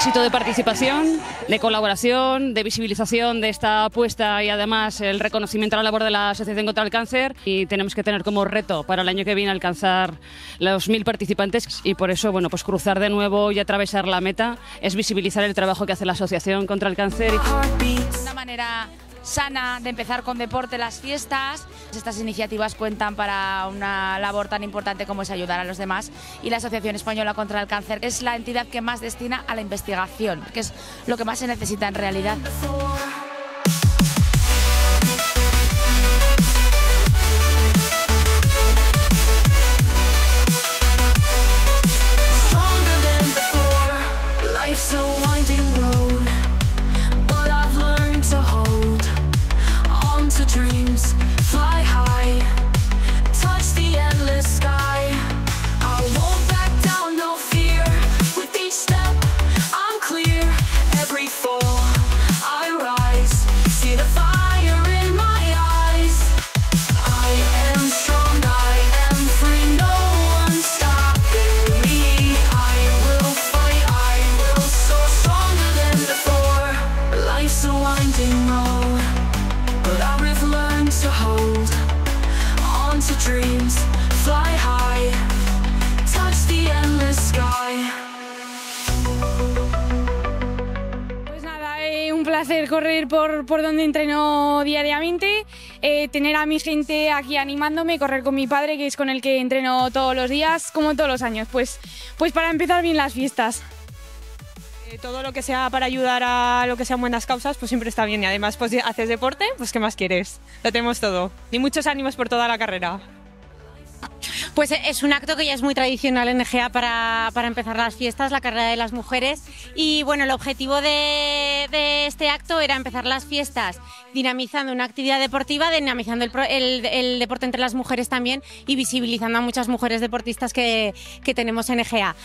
éxito de participación, de colaboración, de visibilización de esta apuesta y además el reconocimiento a la labor de la Asociación contra el Cáncer y tenemos que tener como reto para el año que viene alcanzar los mil participantes y por eso, bueno, pues cruzar de nuevo y atravesar la meta es visibilizar el trabajo que hace la Asociación contra el Cáncer. Una manera sana de empezar con deporte las fiestas. Estas iniciativas cuentan para una labor tan importante como es ayudar a los demás y la Asociación Española contra el Cáncer es la entidad que más destina a la investigación, que es lo que más se necesita en realidad. Placer correr por, por donde entreno diariamente, eh, tener a mi gente aquí animándome, correr con mi padre, que es con el que entreno todos los días, como todos los años. Pues, pues para empezar bien las fiestas. Eh, Todo lo que sea para ayudar a lo que sean buenas causas, pues siempre está bien. Y además, pues haces deporte, pues ¿qué más quieres? Lo tenemos todo. Y muchos ánimos por toda la carrera. Pues es un acto que ya es muy tradicional en EGEA para, para empezar las fiestas, la carrera de las mujeres. Y bueno, el objetivo de, este acto era empezar las fiestas dinamizando una actividad deportiva, dinamizando el deporte entre las mujeres también y visibilizando a muchas mujeres deportistas que, que tenemos en EGEA.